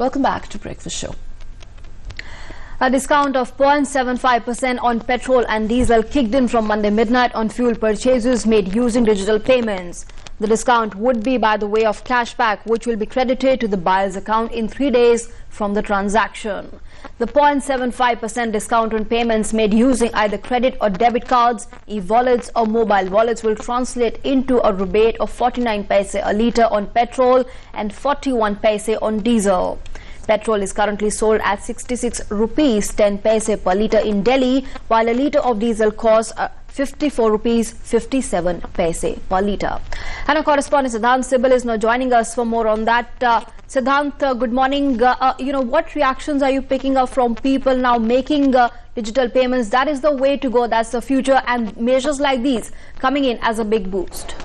Welcome back to Breakfast Show. A discount of 0.75% on petrol and diesel kicked in from Monday midnight on fuel purchases made using digital payments. The discount would be by the way of cashback, which will be credited to the buyer's account in three days from the transaction. The 0.75% discount on payments made using either credit or debit cards, e-wallets or mobile wallets will translate into a rebate of 49 paise a litre on petrol and 41 paise on diesel. Petrol is currently sold at 66 rupees 10 paise per litre in Delhi, while a litre of diesel costs uh, 54 rupees 57 paise per litre. And our correspondent Siddhant Sibal is now joining us for more on that. Uh, Siddhant, uh, good morning. Uh, uh, you know, what reactions are you picking up from people now making uh, digital payments? That is the way to go. That's the future. And measures like these coming in as a big boost.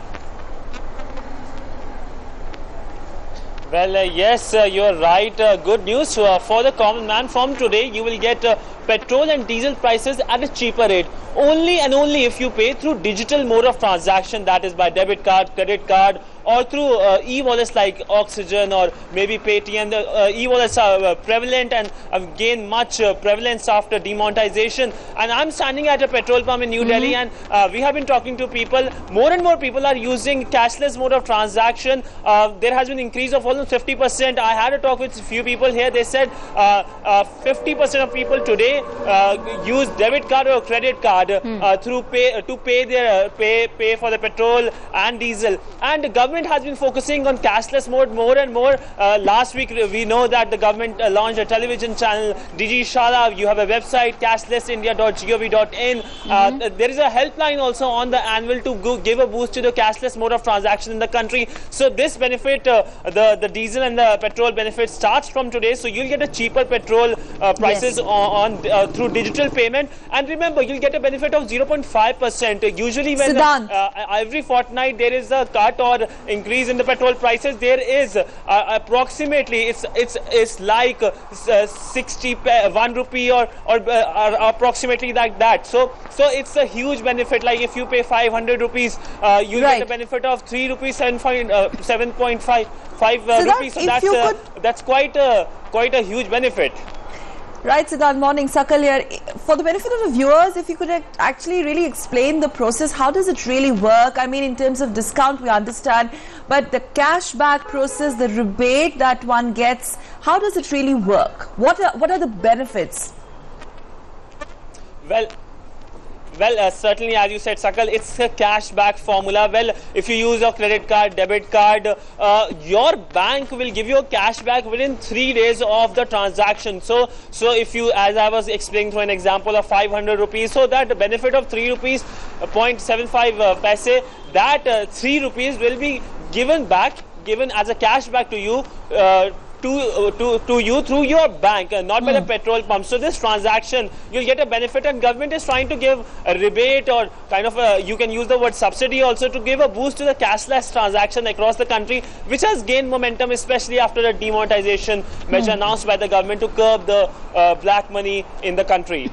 Well, uh, yes, uh, you're right. Uh, good news uh, for the common man. From today, you will get uh, petrol and diesel prices at a cheaper rate. Only and only if you pay through digital mode of transaction, that is by debit card, credit card, or through uh, e-wallets like Oxigen or maybe Paytm. The uh, e-wallets are uh, prevalent and have gained much uh, prevalence after demonetization. And I'm standing at a petrol pump in New Mm-hmm. Delhi, and uh, we have been talking to people. More and more people are using cashless mode of transaction. Uh, there has been increase of almost 50%. I had a talk with a few people here. They said 50% of people today uh, use debit card or credit card uh, through pay to pay their uh, pay pay for the petrol and diesel. And the government has been focusing on cashless mode more and more. Uh, last week we know that the government uh, launched a television channel, Digi Shala. You have a website, cashlessindia.gov.in. Uh, th- there is a helpline also on the annual to go give a boost to the cashless mode of transaction in the country. So this benefit, uh, the the diesel and the petrol benefit starts from today. So you'll get a cheaper petrol uh, prices yes. on, on uh, through digital payment. And remember, you'll get a benefit of 0.5%. Usually when uh, uh, every fortnight there is a cut or increase in the petrol prices, there is uh, approximately, it's, it's, it's like uh, 1 rupee or, or, or, approximately like that. So, so it's a huge benefit. Like if you pay 500 rupees, you'll right. get a benefit of 3 rupees 7.5 7 rupees. So that's, that's quite a, quite a huge benefit. Right, Siddharth, morning. Sakal here. For the benefit of the viewers, if you could actually really explain the process, how does it really work? I mean, in terms of discount, we understand, but the cashback process, the rebate that one gets, how does it really work? What are, what are the benefits? Well, well, uh, certainly, as you said, Sakal, it's a cashback formula. Well, if you use a credit card, debit card, uh, your bank will give you a cashback within three days of the transaction. So, so if you, as I was explaining through an example of 500 rupees, so that benefit of three rupees, uh, 0.75 uh, paise, that uh, three rupees will be given back, given as a cashback to you. Uh, to, uh, to, to you through your bank, uh, not by the petrol pump. So this transaction, you'll get a benefit, and government is trying to give a rebate or kind of a, you can use the word subsidy also to give a boost to the cashless transaction across the country, which has gained momentum, especially after the demonetization measure announced by the government to curb the uh, black money in the country.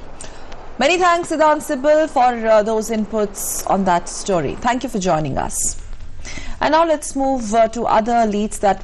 Many thanks, Siddhant Sibal, for uh, those inputs on that story. Thank you for joining us. And now let's move uh, to other leads that